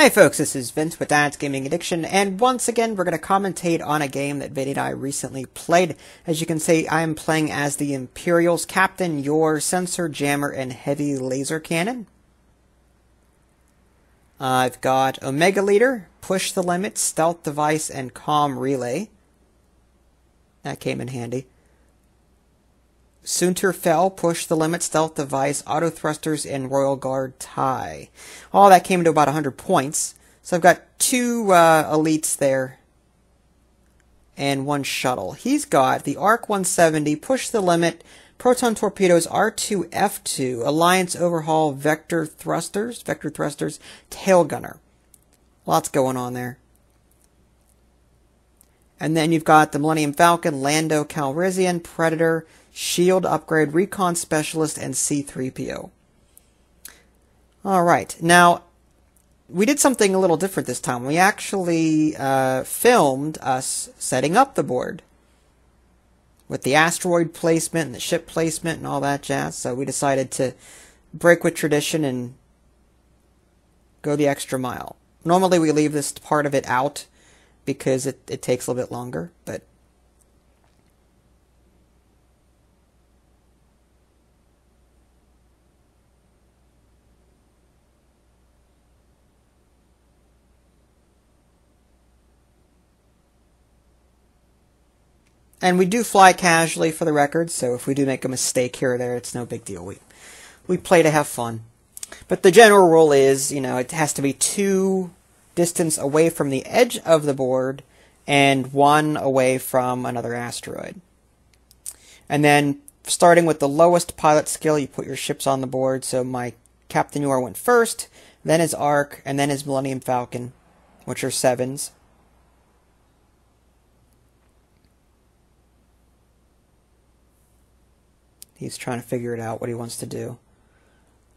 Hi folks, this is Vince with Dad's Gaming Addiction, and once again we're going to commentate on a game that Vinny and I recently played. As you can see, I am playing as the Imperials Captain, Yorr Sensor Jammer and Heavy Laser Cannon. I've got Omega Leader, Push the Limit, Stealth Device, and Comm Relay. That came in handy. Soontir Fel, Push the Limit, Stealth Device, Auto Thrusters, and Royal Guard Tie. All that came to about 100 points. So I've got two uh, elites there and one shuttle. He's got the ARC 170, Push the Limit, Proton Torpedoes, R2, F2, Alliance Overhaul, Vector Thrusters, Vector Thrusters, Tail Gunner. Lots going on there. And then you've got the Millennium Falcon, Lando Calrissian, Predator, Shield Upgrade, Recon Specialist, and C3PO. Alright, now, we did something a little different this time. We actually uh, filmed us setting up the board with the asteroid placement and the ship placement and all that jazz. So we decided to break with tradition and go the extra mile. Normally we leave this part of it out because it, it takes a little bit longer, but And we do fly casually for the record, so if we do make a mistake here or there, it's no big deal. We we play to have fun. But the general rule is, you know, it has to be two distance away from the edge of the board and one away from another asteroid. And then starting with the lowest pilot skill, you put your ships on the board. So my Captain Yorr went first, then his ARC, and then his Millennium Falcon, which are sevens. He's trying to figure it out what he wants to do.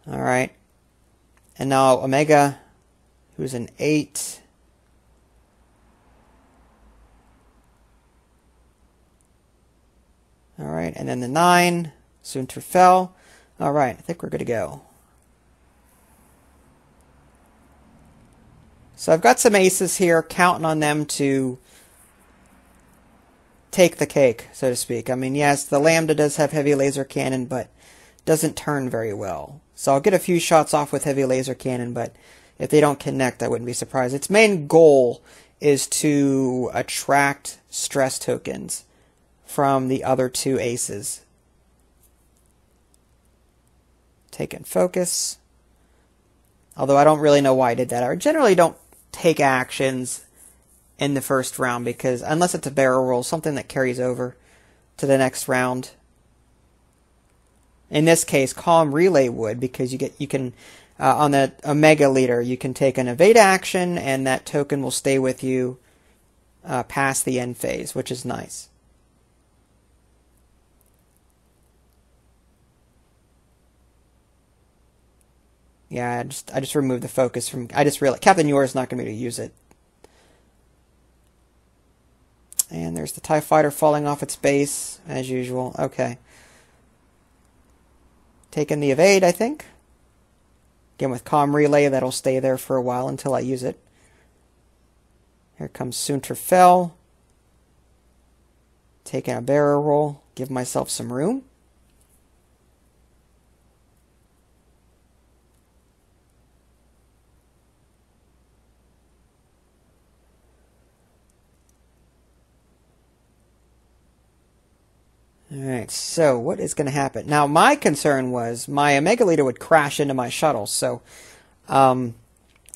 All right. And now Omega, who's an 8. All right. And then the 9, Soontir Fel. All right. I think we're good to go. So I've got some aces here, counting on them to take the cake, so to speak. I mean, yes, the Lambda does have heavy laser cannon, but doesn't turn very well. So I'll get a few shots off with heavy laser cannon, but if they don't connect, I wouldn't be surprised. Its main goal is to attract stress tokens from the other two aces. Take and focus. Although I don't really know why I did that. I generally don't take actions in the first round because unless it's a barrel roll, something that carries over to the next round. In this case, comm relay would because you get you can uh, on the omega leader you can take an evade action and that token will stay with you uh, past the end phase, which is nice. Yeah, I just I just removed the focus from. I just realized Captain Yorr is not going to be able to use it And there's the TIE fighter falling off its base, as usual. Okay. Taking the evade, I think. Again, with comm relay, that'll stay there for a while until I use it. Here comes Soontir Fel. Taking a barrel roll. Give myself some room. Alright, so what is going to happen? Now, my concern was my Omega Leader would crash into my shuttle, so, um,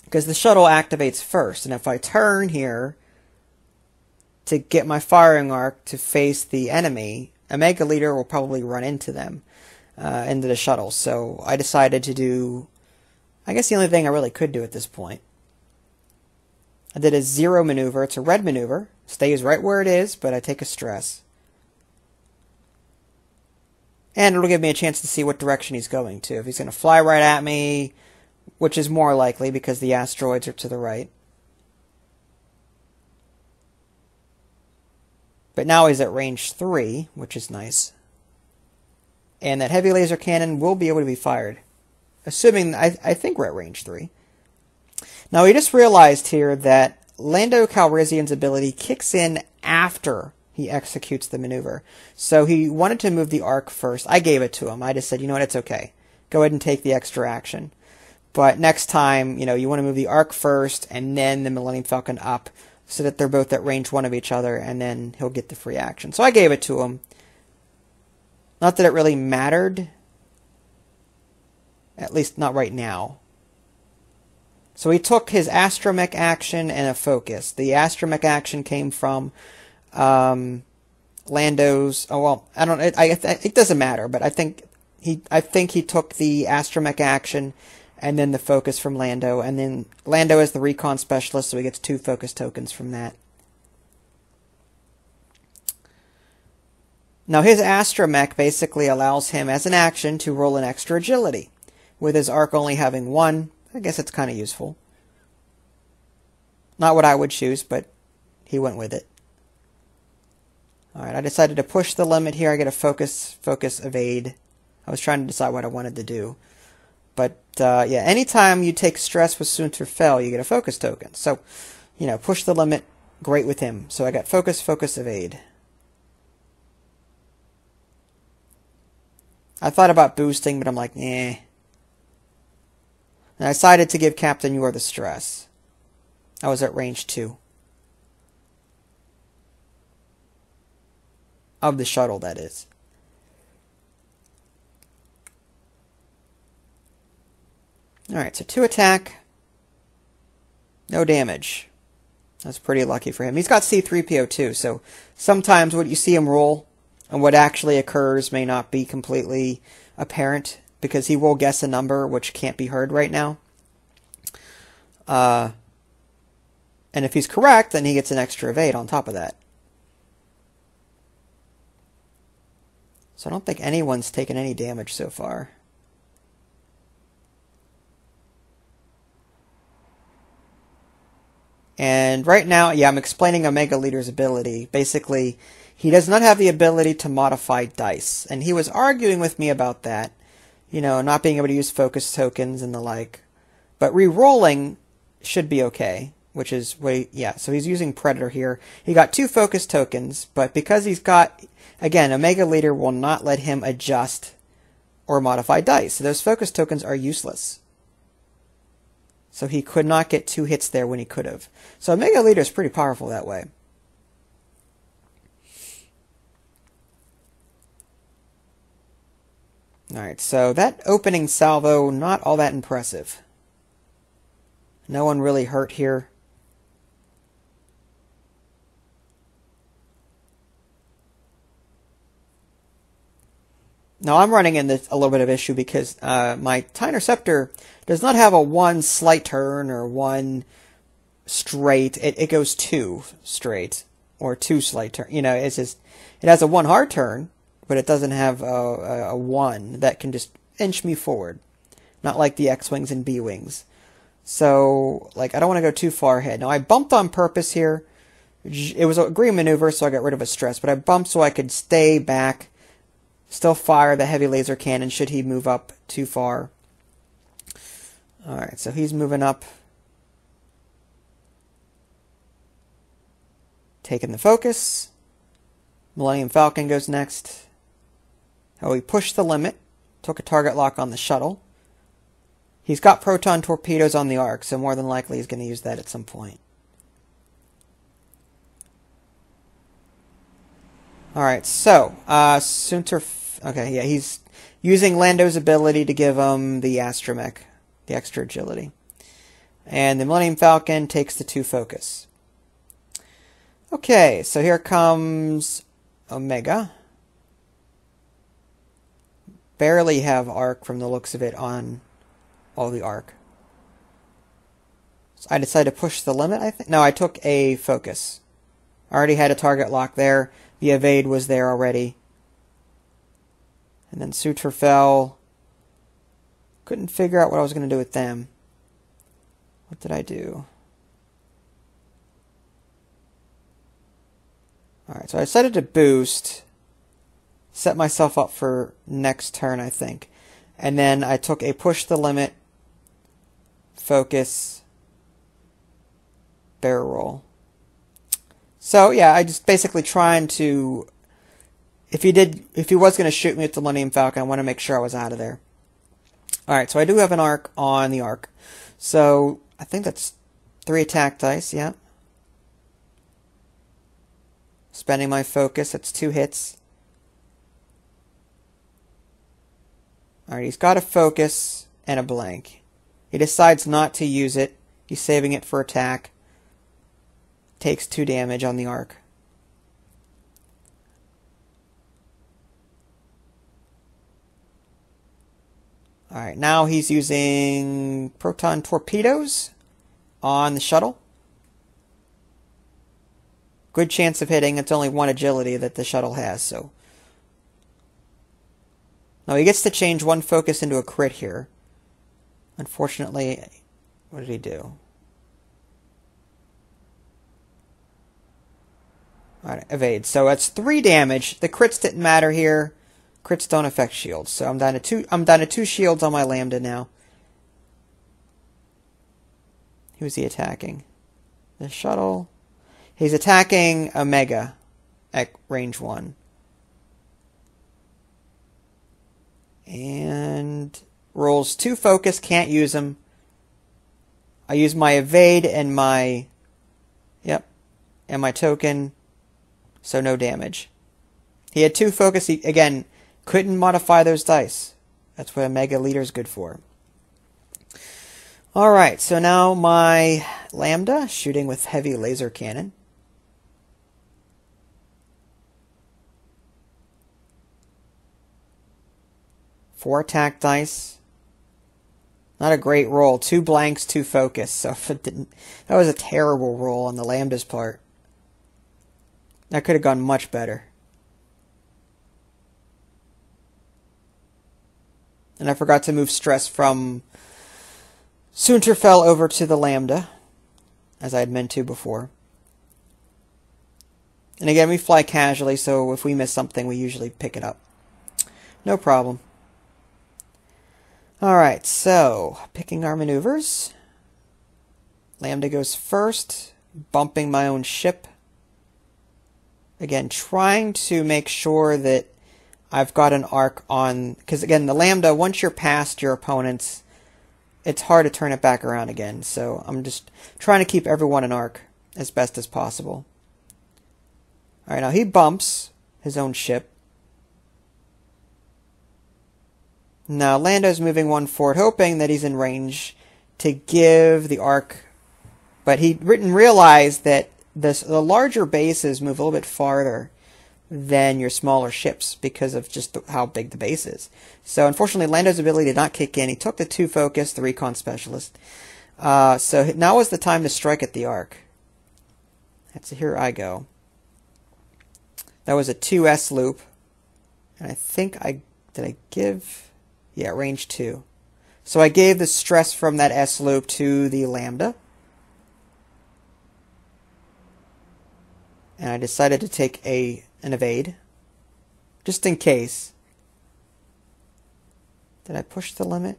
because the shuttle activates first, and if I turn here to get my firing arc to face the enemy, Omega Leader will probably run into them, uh, into the shuttle, so I decided to do, I guess the only thing I really could do at this point. I did a zero maneuver, it's a red maneuver, stays right where it is, but I take a stress and it'll give me a chance to see what direction he's going to. If he's going to fly right at me, which is more likely because the asteroids are to the right. But now he's at range 3, which is nice. And that heavy laser cannon will be able to be fired. Assuming, I, I think we're at range 3. Now we just realized here that Lando Calrissian's ability kicks in after he executes the maneuver. So he wanted to move the arc first. I gave it to him. I just said, you know what, it's okay. Go ahead and take the extra action. But next time, you know, you want to move the arc first and then the Millennium Falcon up so that they're both at range one of each other and then he'll get the free action. So I gave it to him. Not that it really mattered. At least not right now. So he took his astromech action and a focus. The astromech action came from um, Lando's. Oh well, I don't. I, I, it doesn't matter, but I think he. I think he took the astromech action, and then the focus from Lando, and then Lando is the recon specialist, so he gets two focus tokens from that. Now his astromech basically allows him as an action to roll an extra agility, with his arc only having one. I guess it's kind of useful. Not what I would choose, but he went with it. Alright, I decided to push the limit here. I get a focus, focus, evade. I was trying to decide what I wanted to do. But, uh, yeah, anytime you take stress with Soontir Fel, you get a focus token. So, you know, push the limit, great with him. So I got focus, focus, evade. I thought about boosting, but I'm like, eh. And I decided to give Captain You Yorr the stress. I was at range 2. Of the shuttle, that is. Alright, so two attack. No damage. That's pretty lucky for him. He's got C3PO too, so sometimes what you see him roll and what actually occurs may not be completely apparent because he will guess a number which can't be heard right now. Uh, and if he's correct, then he gets an extra evade on top of that. So I don't think anyone's taken any damage so far. And right now, yeah, I'm explaining Omega Leader's ability. Basically, he does not have the ability to modify dice. And he was arguing with me about that. You know, not being able to use focus tokens and the like. But re-rolling should be okay. Which is, wait, yeah, so he's using Predator here. He got two focus tokens, but because he's got Again, Omega Leader will not let him adjust or modify dice. So those focus tokens are useless. So he could not get two hits there when he could have. So Omega Leader is pretty powerful that way. Alright, so that opening salvo, not all that impressive. No one really hurt here. Now I'm running into a little bit of issue because uh, my TIE Interceptor does not have a one slight turn or one straight. It, it goes two straight or two slight turn. You know, it's just it has a one hard turn, but it doesn't have a, a one that can just inch me forward. Not like the X wings and B wings. So like I don't want to go too far ahead. Now I bumped on purpose here. It was a green maneuver, so I got rid of a stress. But I bumped so I could stay back Still fire the heavy laser cannon should he move up too far. Alright, so he's moving up. Taking the focus. Millennium Falcon goes next. How he pushed the limit. Took a target lock on the shuttle. He's got proton torpedoes on the arc, so more than likely he's going to use that at some point. Alright, so, uh, Soontir Okay, yeah, he's using Lando's ability to give him the astromech, the extra agility. And the Millennium Falcon takes the two focus. Okay, so here comes Omega. Barely have arc from the looks of it on all the arc. So I decided to push the limit, I think. No, I took a focus. I already had a target lock there. The evade was there already. And then Soontir Fel. Couldn't figure out what I was going to do with them. What did I do? Alright, so I decided to boost. Set myself up for next turn, I think. And then I took a push the limit, focus, barrel roll. So yeah, I just basically trying to. If he did, if he was going to shoot me with the Millennium Falcon, I want to make sure I was out of there. All right, so I do have an arc on the arc. So I think that's three attack dice. Yeah. Spending my focus. That's two hits. All right, he's got a focus and a blank. He decides not to use it. He's saving it for attack. Takes two damage on the arc. Alright, now he's using proton torpedoes on the shuttle. Good chance of hitting. It's only one agility that the shuttle has, so. Now he gets to change one focus into a crit here. Unfortunately, what did he do? Alright, evade. So that's three damage. The crits didn't matter here. Crits don't affect shields. So I'm down to two I'm down to two shields on my lambda now. Who's he attacking? The shuttle. He's attacking Omega at range one. And rolls two focus, can't use them. I use my evade and my, yep, and my token, so no damage. He had two focus, he, again, couldn't modify those dice. That's what Omega Leader is good for. Alright, so now my Lambda, shooting with heavy laser cannon. Four attack dice. Not a great roll. Two blanks, two focus. So if it didn't, that was a terrible roll on the Lambda's part. That could have gone much better. And I forgot to move stress from Soontir Fel over to the Lambda, as I had meant to before. And again, we fly casually, so if we miss something, we usually pick it up. No problem. Alright, so picking our maneuvers. Lambda goes first, bumping my own ship. Again, trying to make sure that I've got an arc on, because again, the Lambda, once you're past your opponents, it's hard to turn it back around again. So I'm just trying to keep everyone an arc as best as possible. Alright, now he bumps his own ship. Now Lando's moving one forward, hoping that he's in range to give the arc, but he didn't realize that this, the larger bases move a little bit farther than your smaller ships because of just the, how big the base is. So unfortunately, Lando's ability did not kick in. He took the two focus, the recon specialist. Uh, so now is the time to strike at the arc. So here I go. That was a 2S loop. And I think I, did I give, yeah, range 2. So I gave the stress from that S loop to the lambda. And I decided to take a an evade. Just in case. Did I push the limit?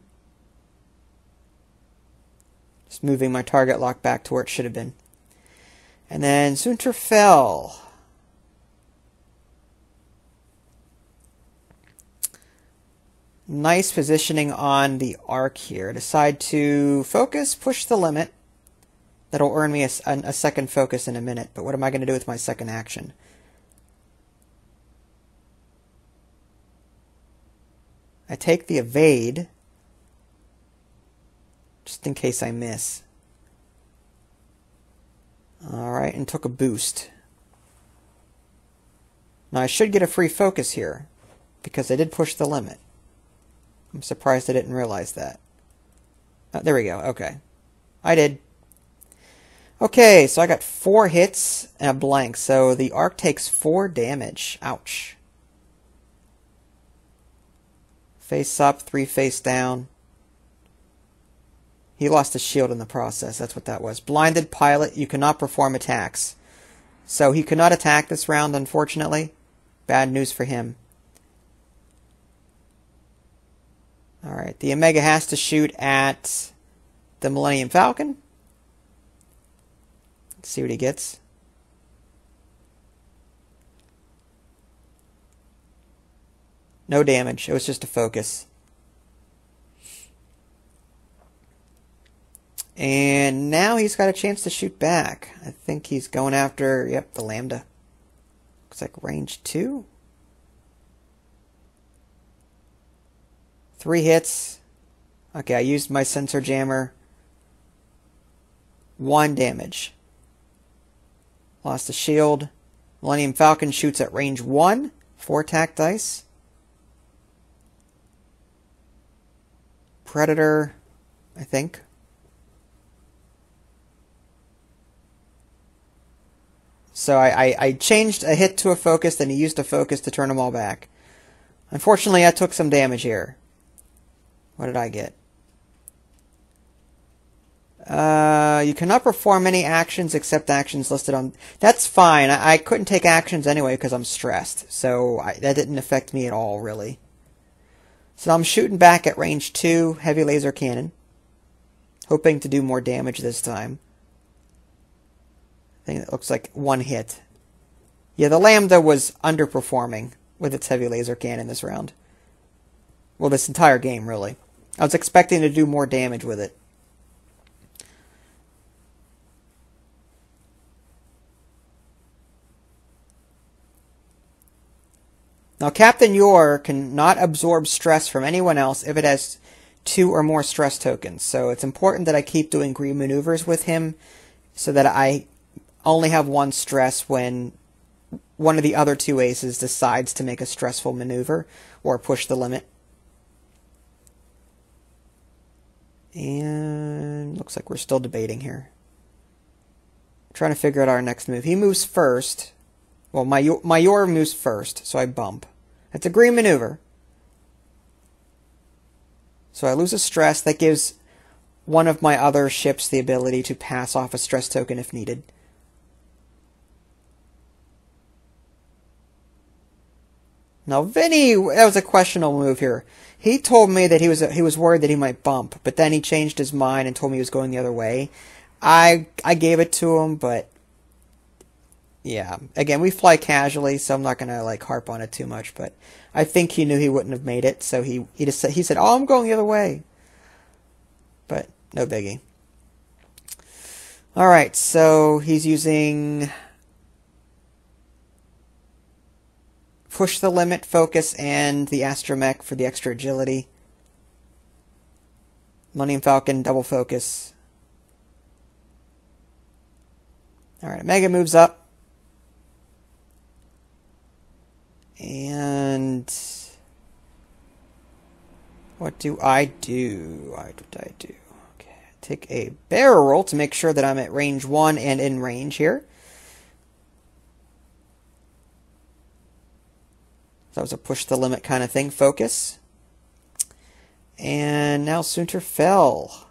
Just moving my target lock back to where it should have been. And then Soontir Fel. Nice positioning on the arc here. Decide to focus, push the limit. That'll earn me a, a second focus in a minute, but what am I going to do with my second action? I take the evade, just in case I miss. Alright, and took a boost. Now I should get a free focus here, because I did push the limit. I'm surprised I didn't realize that. Oh, there we go. Okay. I did. Okay, so I got four hits and a blank. So the arc takes four damage. Ouch. Face up, three face down. He lost a shield in the process. That's what that was. Blinded pilot, you cannot perform attacks. So he could not attack this round, unfortunately. Bad news for him. Alright, the Omega has to shoot at the Millennium Falcon. See what he gets. No damage. It was just a focus. And now he's got a chance to shoot back. I think he's going after, yep, the Lambda. Looks like range two. Three hits. Okay, I used my sensor jammer. One damage. Lost a shield. Millennium Falcon shoots at range one. Four attack dice. Predator, I think. So I, I, I, changed a hit to a focus, then he used a focus to turn them all back. Unfortunately, I took some damage here. What did I get? Uh, you cannot perform any actions except actions listed on... That's fine. I, I couldn't take actions anyway because I'm stressed. So I, that didn't affect me at all, really. So I'm shooting back at range 2, heavy laser cannon. Hoping to do more damage this time. I think it looks like one hit. Yeah, the Lambda was underperforming with its heavy laser cannon this round. Well, this entire game, really. I was expecting to do more damage with it. Now, Captain Yorr cannot absorb stress from anyone else if it has two or more stress tokens. So it's important that I keep doing green maneuvers with him so that I only have one stress when one of the other two aces decides to make a stressful maneuver or push the limit. And looks like we're still debating here. trying to figure out our next move. He moves first. Well, my my Yorr moves first, so I bump. That's a green maneuver. So I lose a stress. That gives one of my other ships the ability to pass off a stress token if needed. Now, Vinny, that was a questionable move here. He told me that he was he was worried that he might bump, but then he changed his mind and told me he was going the other way. I I gave it to him, but yeah, again, we fly casually, so I'm not gonna like harp on it too much. But I think he knew he wouldn't have made it, so he he just said, he said, "Oh, I'm going the other way." But no biggie. All right, so he's using push the limit, focus, and the astromech for the extra agility. Millennium Falcon, double focus. All right, Omega moves up. And what do I do? What did I do? Okay, take a barrel roll to make sure that I'm at range one and in range here. That was a push the limit kind of thing. Focus. And now Soontir Fel.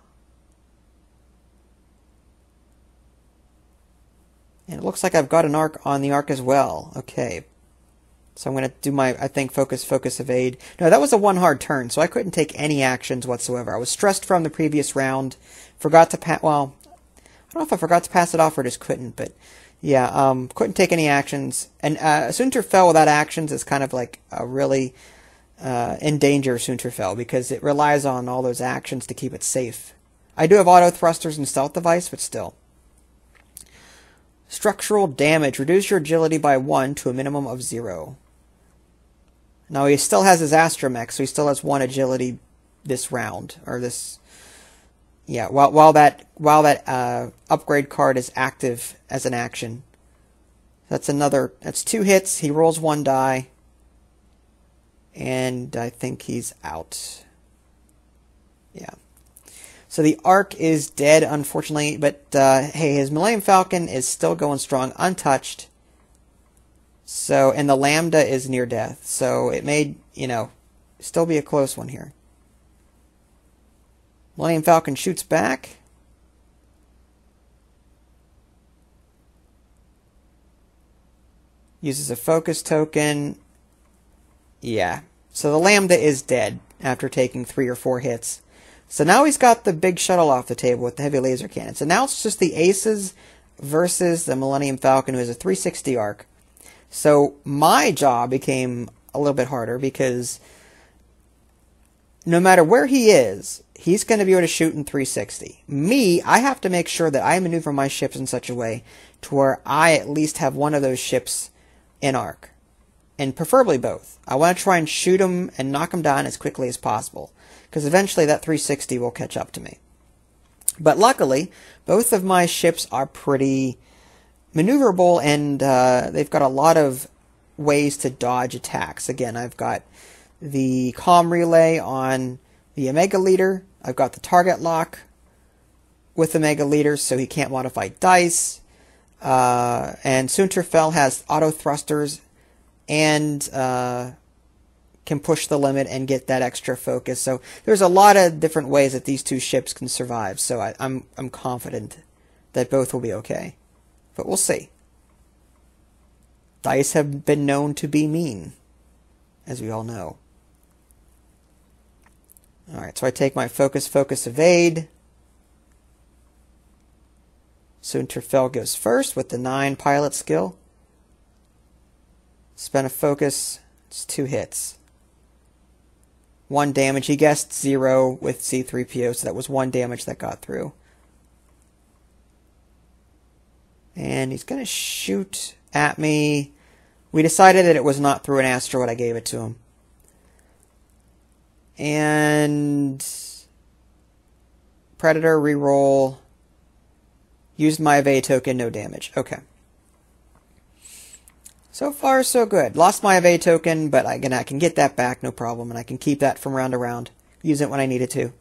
And it looks like I've got an arc on the arc as well. Okay, so I'm going to do my, I think, focus, focus, evade. No, that was a one hard turn, so I couldn't take any actions whatsoever. I was stressed from the previous round. Forgot to pass, well, I don't know if I forgot to pass it off or just couldn't, but yeah, um, couldn't take any actions. And uh, Soontir Fel without actions is kind of like a really uh, in danger Soontir Fel because it relies on all those actions to keep it safe. I do have auto thrusters and stealth device, but still. Structural damage. Reduce your agility by 1 to a minimum of 0. Now he still has his astromech, so he still has one agility this round or this. Yeah, while while that while that uh, upgrade card is active as an action. That's another. That's two hits. He rolls one die, and I think he's out. Yeah. So the arc is dead, unfortunately, but uh, hey, his Millennium Falcon is still going strong, untouched. So, and the lambda is near death. So it may, you know, still be a close one here. Millennium Falcon shoots back. Uses a focus token. Yeah. So the lambda is dead after taking three or four hits. So now he's got the big shuttle off the table with the heavy laser cannon. So now it's just the aces versus the Millennium Falcon, who has a 360 arc. So my job became a little bit harder because no matter where he is, he's going to be able to shoot in 360. Me, I have to make sure that I maneuver my ships in such a way to where I at least have one of those ships in arc. And preferably both. I want to try and shoot them and knock them down as quickly as possible. Because eventually that 360 will catch up to me. But luckily, both of my ships are pretty maneuverable and uh, they've got a lot of ways to dodge attacks. Again, I've got the comm relay on the Omega Leader. I've got the target lock with Omega Leader so he can't modify dice. Uh, and Soontir Fel has auto thrusters and uh, can push the limit and get that extra focus. So there's a lot of different ways that these two ships can survive. So I, I'm I'm confident that both will be okay, but we'll see. Dice have been known to be mean, as we all know. All right, so I take my focus, focus, evade. Soontir Fel goes first with the 9 pilot skill. Spend a focus, it's two hits. One damage. He guessed zero with C3PO, so that was one damage that got through. And he's going to shoot at me. We decided that it was not through an asteroid. I gave it to him. And Predator reroll. Used my evade token, no damage. Okay. So far, so good. Lost my evade token, but again, I can get that back, no problem, and I can keep that from round to round. Use it when I need it to.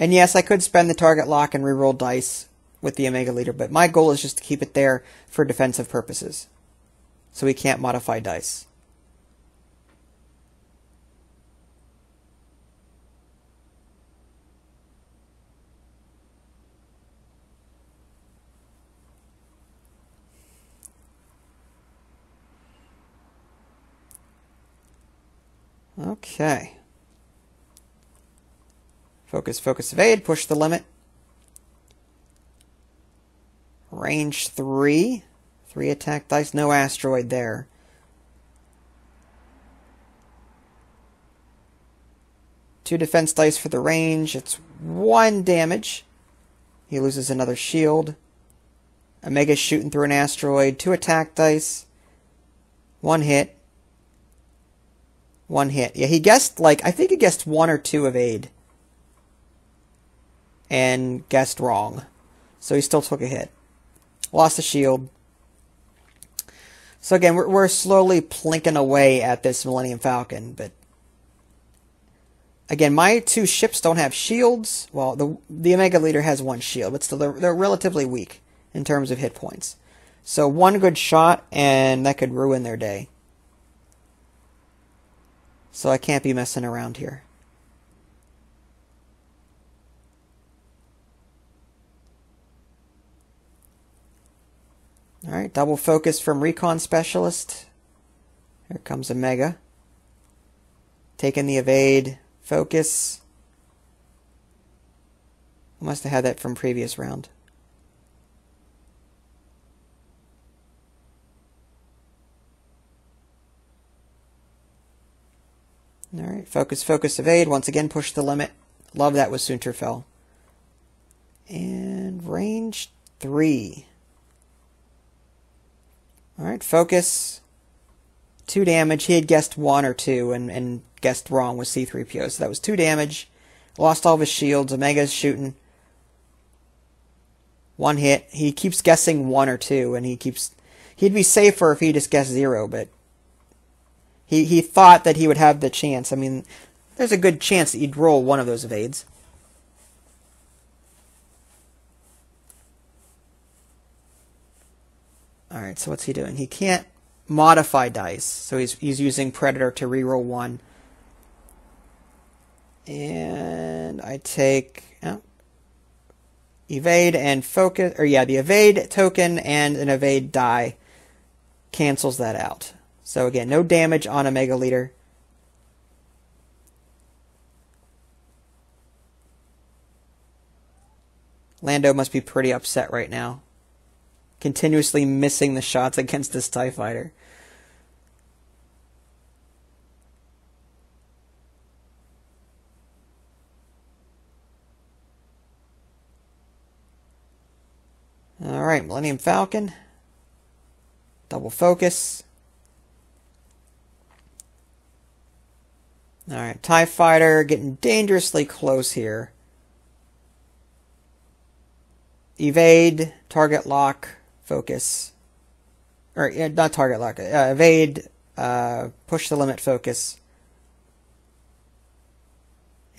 And yes, I could spend the target lock and reroll dice with the Omega Leader, but my goal is just to keep it there for defensive purposes. So we can't modify dice. Okay. Focus, focus, evade, push the limit. Range 3. 3 attack dice, no asteroid there. Two defense dice for the range. It's one damage. He loses another shield. Omega shooting through an asteroid. Two attack dice. One hit. One hit. Yeah, he guessed, like, I think he guessed one or two evade. And guessed wrong. So he still took a hit. Lost the shield. So again, we're, we're slowly plinking away at this Millennium Falcon, but again, my two ships don't have shields. Well, the the Omega Leader has one shield, but still they're, they're relatively weak in terms of hit points. So one good shot, and that could ruin their day. So I can't be messing around here. All right, double focus from Recon Specialist. Here comes Omega. Taking the evade focus. Must have had that from previous round. All right, focus, focus, evade. Once again, push the limit. Love that with Soontir Fel. And range three. Alright, focus. Two damage. He had guessed one or two and, and guessed wrong with C3PO. So that was two damage. Lost all of his shields. Omega's shooting. One hit. He keeps guessing one or two, and he keeps. He'd be safer if he just guessed zero, but he he thought that he would have the chance. I mean, there's a good chance that you'd roll one of those evades. right, so what's he doing? He can't modify dice, so he's, he's using Predator to reroll one. And I take oh, evade and focus, or yeah, the evade token and an evade die cancels that out. So again, no damage on a megaliter. Leader. Lando must be pretty upset right now. Continuously missing the shots against this TIE fighter. Alright, Millennium Falcon. Double focus. Alright, TIE Fighter getting dangerously close here. Evade, target lock, focus. Or, not target lock, uh, evade, uh, push the limit, focus.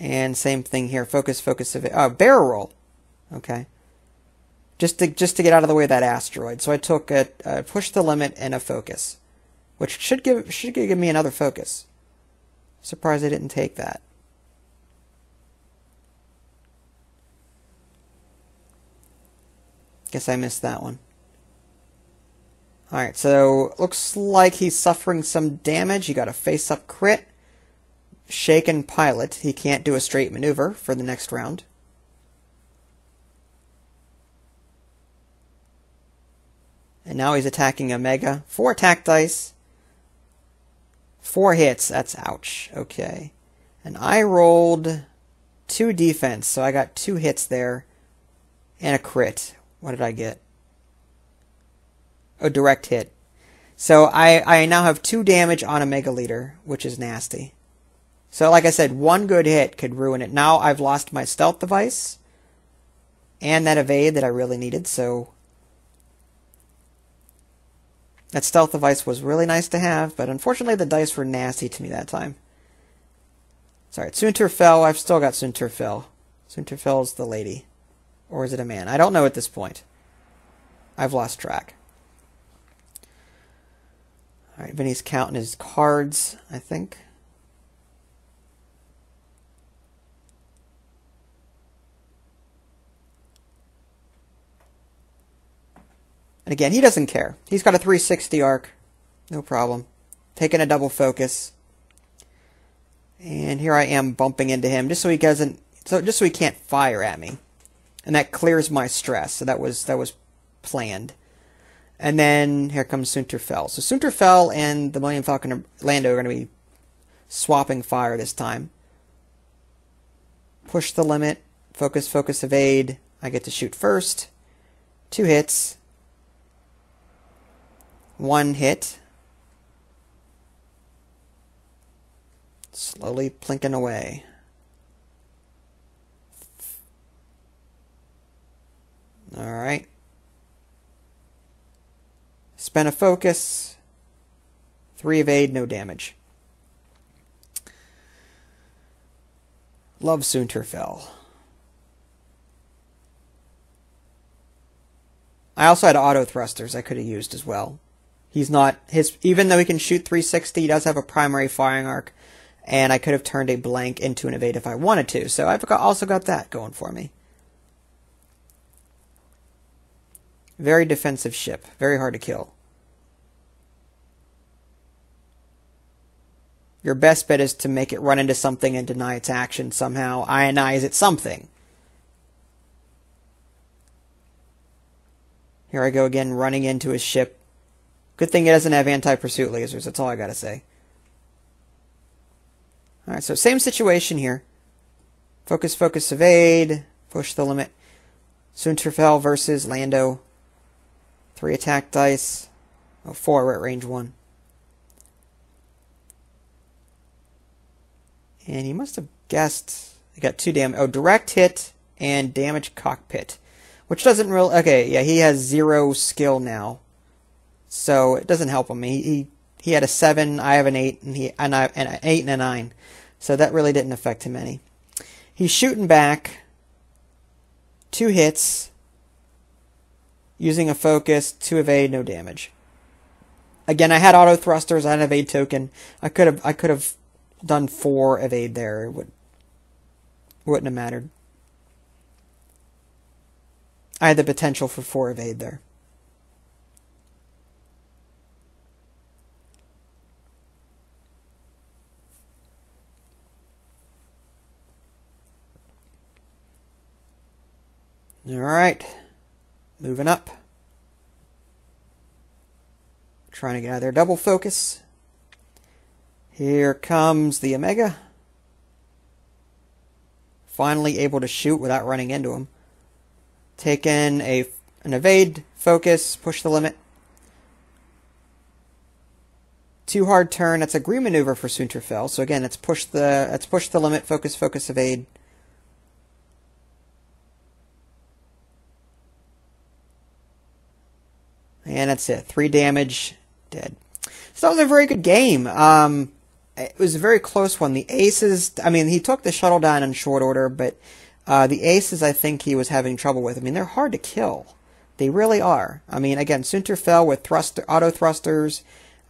And same thing here, focus, focus, evade. Oh, barrel roll. Okay just to just to get out of the way of that asteroid. So I took a, a push the limit and a focus, which should give should give me another focus. Surprised I didn't take that. Guess I missed that one. Alright, so looks like he's suffering some damage. He got a face-up crit. Shaken pilot. He can't do a straight maneuver for the next round. And now he's attacking Omega. Four attack dice. Four hits. That's ouch. Okay. And I rolled two defense, so I got two hits there. And a crit. What did I get? A direct hit. So I, I now have two damage on Omega Leader, which is nasty. So like I said, one good hit could ruin it. Now I've lost my stealth device and that evade that I really needed, so that stealth device was really nice to have, but unfortunately the dice were nasty to me that time. Sorry, Soontir Fel. I've still got Soontir Fel. Soontir Fel's the lady. Or is it a man? I don't know at this point. I've lost track. Alright, Vinny's counting his cards, I think. And again, he doesn't care. He's got a 360 arc. No problem. Taking a double focus. And here I am bumping into him just so he doesn't so just so he can't fire at me. And that clears my stress. So that was that was planned. And then here comes Soontir Fel. So Soontir Fel and the Millennium Falcon Lando are going to be swapping fire this time. Push the limit. Focus, focus, evade. I get to shoot first. Two hits one hit. Slowly plinking away. Alright. Spend a focus. Three evade, no damage. Love Soontir Fel. I also had auto thrusters I could have used as well. He's not his even though he can shoot 360, he does have a primary firing arc, and I could have turned a blank into an evade if I wanted to. So I've got, also got that going for me. Very defensive ship, very hard to kill. Your best bet is to make it run into something and deny its action somehow, ionize it something. Here I go again, running into his ship, Good thing it doesn't have anti-pursuit lasers. That's all I gotta say. Alright, so same situation here. Focus, focus, evade. Push the limit. Soontir Fel versus Lando. Three attack dice. Oh, four, at range one. And he must have guessed. He got two damage. Oh, direct hit and damage cockpit. Which doesn't really. Okay, yeah, he has zero skill now. So it doesn't help him. He, he, he had a seven, I have an eight, and he and I and an eight and a nine. So that really didn't affect him any. He's shooting back. Two hits. Using a focus, two evade, no damage. Again, I had auto thrusters, I had an evade token. I could have I could have done four evade there. It would wouldn't have mattered. I had the potential for four evade there. All right. Moving up. Trying to get out of there. Double focus. Here comes the Omega. Finally able to shoot without running into him. Taking a an evade, focus, push the limit. Too hard turn. That's a green maneuver for Soontir So again, it's push the it's push the limit, focus, focus, evade. And that's it. Three damage, dead. So that was a very good game. Um, it was a very close one. The aces, I mean, he took the shuttle down in short order, but uh, the aces, I think he was having trouble with. I mean, they're hard to kill. They really are. I mean, again, Soontir Fel with thruster, auto thrusters,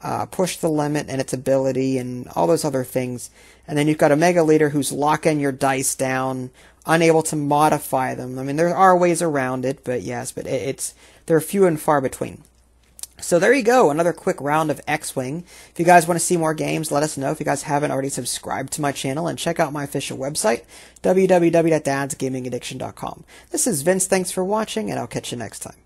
uh, push the limit and its ability, and all those other things. And then you've got Omega Leader who's locking your dice down, unable to modify them. I mean, there are ways around it, but yes, but it's they're few and far between. So there you go, another quick round of X-Wing. If you guys want to see more games, let us know. If you guys haven't already subscribed to my channel and check out my official website, www.dadsgamingaddiction.com. This is Vince, thanks for watching, and I'll catch you next time.